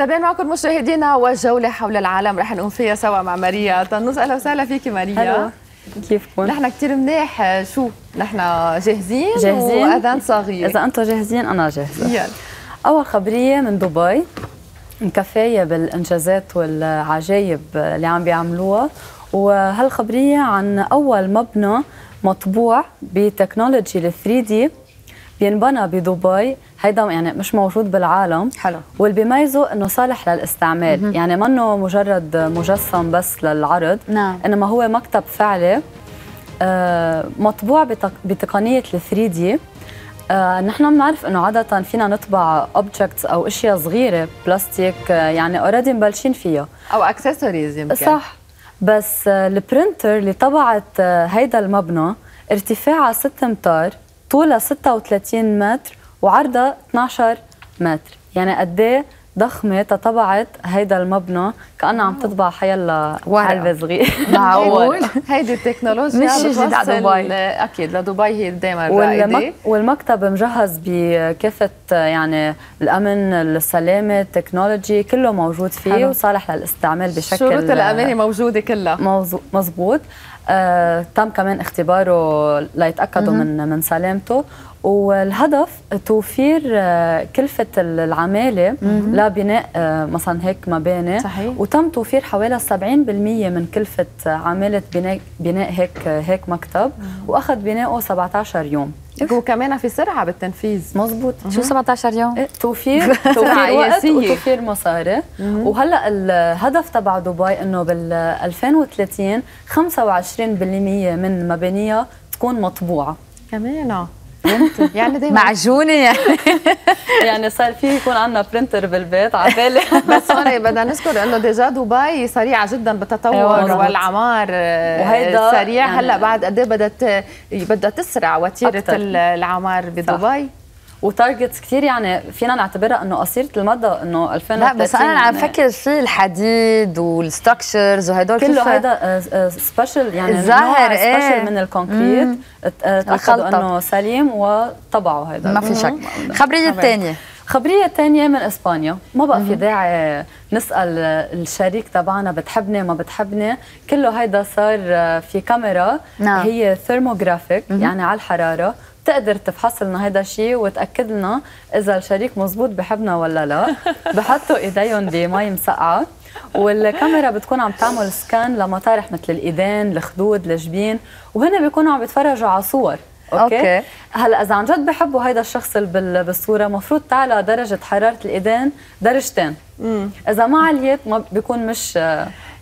تابعين معكم مشاهدينا وجولة حول العالم. رح نقوم فيها سوا مع ماريا. طنوس أهلا وسهلا فيكي ماريا. هلا. كيفكم؟ نحن كثير منيح. شو؟ نحن جاهزين جاهزين. وأذان صغير. إذا أنتم جاهزين أنا جاهزة. يلا. أول خبرية من دبي. مكفاية بالإنجازات والعجايب اللي عم بيعملوها. وهالخبرية عن أول مبنى مطبوع بتكنولوجي ال 3 دي بينبنى بدبي. هيدا يعني مش موجود بالعالم. حلو. واللي بيميزه إنه صالح للاستعمال. مم. يعني منه مجرد مجسم بس للعرض. نعم. إنما هو مكتب فعلي آه، مطبوع بتق... بتقنية ال 3 دي آه، نحن بنعرف إنه عادة فينا نطبع objects أو أشياء صغيرة بلاستيك آه، يعني already مبلشين فيها. أو أكسسوارز يمكن. صح. بس آه، ال printer اللي طبعت آه، هيدا المبنى ارتفاعها 6 امتار طولها 36 متر وعرضها 12 متر. يعني قد إيه ضخمة تطبعت هيدا المبنى كأنها عم تطبع حيلا. علبه صغيرة. معقول. هيدي التكنولوجيا مش جديد على دبي. أكيد لدبي هي دائما والمك... والمكتب مجهز بكافة يعني الأمن السلامة التكنولوجي كله موجود فيه حلو. وصالح للاستعمال بشكل شروط الأمانة موجودة كلها. موزو- مزبوط. آه، تم كمان اختباره ليتأكدوا من من سلامته. والهدف توفير آه، كلفة العمالة لبناء آه، مثلا هيك مباني. صحيح. وتم توفير حوالي 70% من كلفة عمالة بناء بناء هيك هيك مكتب. وأخذ بناؤه 17 يوم. وكمان في سرعة بالتنفيذ. مزبوط شو 17 يوم؟ إيه، توفير. توفير وقت. وتوفير مصاري. وهلأ الهدف تبع دبي إنه بال 2030 25% من مبانيها تكون مطبوعة. كمان. يعني دايما. معجونة يعني. يعني صار في يكون عندنا printer بالبيت على بالي. بس هون بدنا نذكر إنه déjà دبي سريعة جدا بالتطور أيوة،. والعمار آه، وهيدا سريع. يعني- هلأ بعد قد إيه بدها بدها تسرع وتيرة العمار بدبي؟ و targets كثير يعني فينا نعتبرها إنه قصيرة المدى إنه 2030 لا بس أنا عم يعني فكر في الحديد وال structures وهدول كله هيدا special يعني الظاهر، special إيه. من ال concrete تأكدوا الخلطة. إنه سليم وطبعوا هيدا. ما في شك. خبرية الثانية خبرية تانية من إسبانيا. ما بقى في داعي نسأل الشريك تبعنا بتحبني ما بتحبني. كله هيدا صار في كاميرا. نعم. هي thermographic يعني على الحرارة. بتقدر تفحص لنا هيدا الشيء وتأكد لنا إذا الشريك مزبوط بحبنا ولا لا. بحطوا إيديهم بمي مسقعة. والكاميرا بتكون عم تعمل scan لمطارح مثل الايدين الخدود الجبين وهن بيكونوا عم بيتفرجوا على صور. okay, okay. هلأ إذا عن جد بحبوا هيدا الشخص اللي بال- بالصورة مفروض تعلى درجة حرارة الإيدين درجتين. إذا ما عليت ما بيكون مش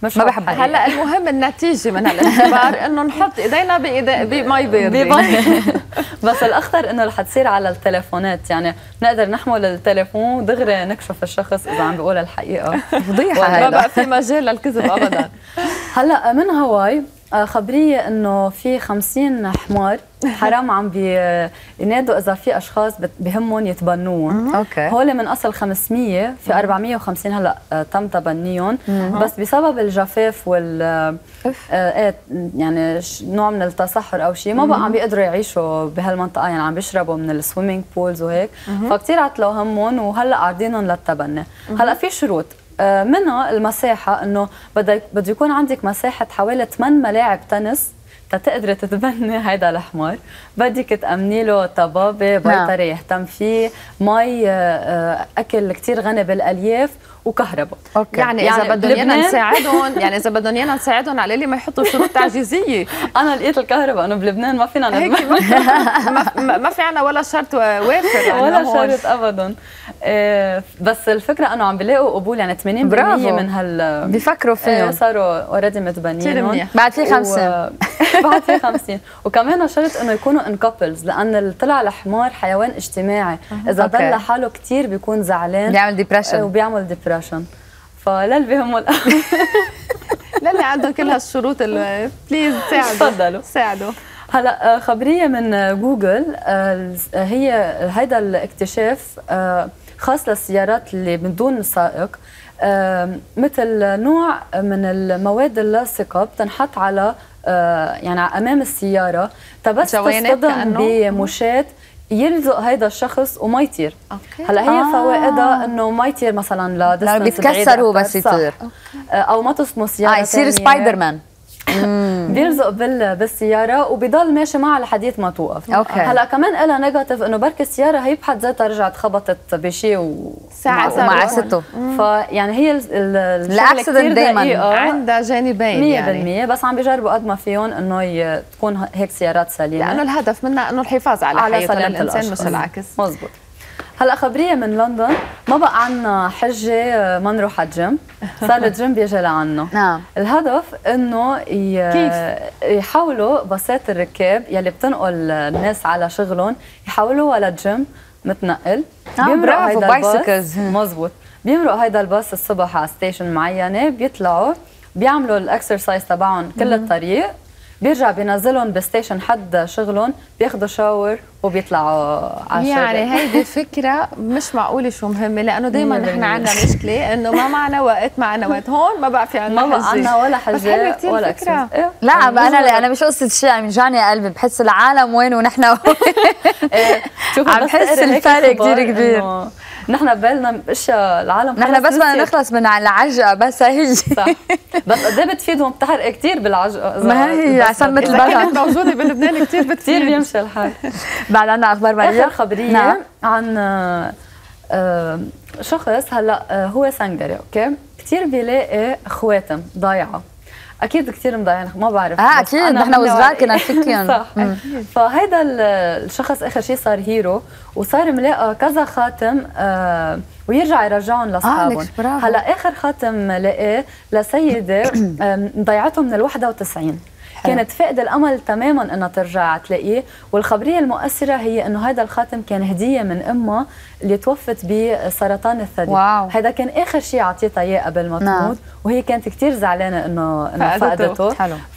مش ما حب بحب. حقيقي. هلا المهم النتيجة من هالاختبار إنه نحط إيدينا بمي بيبان بس الأخطر إنه رح تصير على التليفونات يعني نقدر نحمل التليفون دغري نكشف الشخص إذا عم بيقول الحقيقة. فضيحة ما بقى في مجال للكذب ابدا. هلا من هواي آه، خبرية إنه في 50 حمار حرام عم بي- ينادوا إذا في أشخاص بهمهم يتبنوهم. okay. هول من أصل 500 في 450 هلأ آه، تم تبنيهم. بس بسبب الجفاف وال آه، آه، يعني نوع من التصحر أو شيء ما بقى عم بيقدروا يعيشوا بهالمنطقة. يعني عم بيشربوا من ال swimming pools وهيك. فكتير عتلوا همهم وهلأ عارضينهم للتبني. هلأ في شروط. آه، منها المساحة إنه بدك بده يكون عندك مساحة حوالي 8 ملاعب تنس تتقدري تتبني هيدا الحمار بدك تأمني له طبابة بيطري يهتم فيه مي آه، آه، أكل كتير غني بالألياف وكهرباء. okay. يعني, يعني اذا بدهم بلبنان- نساعدهم يعني إذا بدهم ايانا نساعدهم على اللي ما يحطوا شروط تعجيزية. أنا لقيت الكهرباء أنه بلبنان ما فينا ما, ما, في عنا ولا شرط وافر ولا عنا هون. شرط ابدا. آه، بس الفكرة أنه عم بيلاقوا قبول يعني 80% برافو. من هال بيفكروا آه، فيهم. صاروا already متبنيين منيح. بعد في خمسة و... بعد في 50 وكمان شرط إنه يكونوا in couples لأن اللي طلع الحمار حيوان اجتماعي. إذا okay. ضل لحاله كثير بيكون زعلان. بيعمل آه، depression وبيعمل depression فللي بهمه للي عندهم كل هالشروط ال- please ساعدوا. تفضلوا. ساعدوا. هلا آه، خبرية من آه، جوجل آه، هي هيدا الاكتشاف آه، خاص للسيارات اللي من دون سائق آه، مثل نوع من المواد اللاصقة بتنحط على آه، يعني على أمام السيارة تبس تصطدم؟ بمشاة يلزق هيدا الشخص وما يطير okay. هلأ هي آه. فوائدها إنه ما يطير مثلا ل distance لأنه بيتكسر هو بس يطير. أو ما تصموا سيارة آه يصير. سبايدر مان بيلزق بال بالسيارة وبيضل ماشي معها لحديت ما توقف. okay. هلا كمان لها negative إنه بركي السيارة هي بحد ذاتها رجعت خبطت بشيء و ساعة صار ومعسته فيعني هي ال- ال- الشغلة ال accident كتير دايماً. دقيقة. عندها جانبين 100% يعني بس عم بيجربوا قد ما فيهم إنه ي- تكون هيك سيارات سليمة. لأنه الهدف منها إنه الحفاظ على, على حياه الإنسان مش العكس. مزبوط هلا خبرية من لندن. ما بقى عنا حجة ما نروح على الجيم. صار الجيم بيجي لعنا. نعم. الهدف إنه ي... كيف؟ يحولوا باصات الركاب يلي بتنقل الناس على شغلهم يحولوها للجيم متنقل. آه، بيمرق برافو، هيدا الباص. مزبوط. بيمرق هيدا الباص الصبح على station معينة بيطلعوا بيعملوا ال exercise تبعهم كل الطريق. بيرجع بينزلهم ب station حد شغلهم بياخذوا شاور وبيطلعوا على يعني هيدي فكرة مش معقولة شو مهمة لأنه دايما مية نحن. عندنا مشكلة إنه ما معنا وقت معنا وقت هون ما بقى في عندنا ما بقى عنا ولا حجة ولا exercise. إيه. لا أنا مزبوط. أنا مش قصة شيء عم يوجعني قلبي بحس العالم وين ونحن إيه، شوفي عم بحس الفرق كتير كبير. نحن ببالنا أشياء العالم نحن بس بدنا. نخلص من العجقة بس هي صح. بس قد إيه بتفيدهم بتحرق كثير بالعجقه ما هي عشان مثل البلد. كانت موجودة بلبنان كثير كثير بيمشي الحال. بعد عنا أخبار ماريا اخر خبرية نعم. عن آه، آه، شخص هلا آه، هو سنكري أوكي؟ كثير بيلاقي خواتم ضايعة. أكيد كثير مضايعين ما بعرف. آه أكيد نحن وصغار. كنا نفكيهم صح. فهيدا ال- الشخص آخر شيء صار هيرو وصار ملاقى كذا خاتم آه ويرجع يرجعهم لأصحابهم. لك برافو. هلا آخر خاتم لقاه لسيدة آه، ضيعته من ال 91 كانت فاقدة الأمل تماما أنها ترجع تلاقيه والخبرية المؤثرة هي أنه هذا الخاتم كان هدية من أمها اللي توفت بسرطان الثدي واو. هذا كان آخر شيء أعطيتها إياه قبل ما نعم. تموت وهي كانت كتير زعلانة أنه أنه فقدته.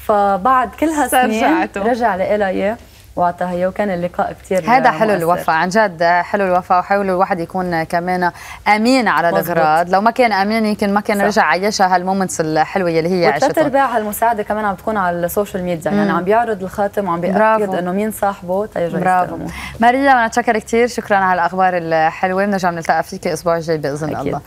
فبعد كل هالسنين. رجع لها إياه وأعطاها إياه وكان اللقاء كتير هذا حلو مؤثر. الوفاء عن جد حلو الوفاء وحاول الواحد يكون كمان أمين على. الاغراض لو ما كان أمين يمكن ما كان صح. رجع عيشها هال moments الحلوة اللي هي وثلاث عاشتها ارباع هالمساعده كمان عم بتكون على ال social media يعني عم بيعرض الخاتم وعم برافو. إنه مين صاحبه تيجوا برافو. ماريا أنا اتشكر كثير شكرا على الأخبار الحلوة بنرجع بنلتقى فيك الأسبوع الجاي بإذن أكيد. الله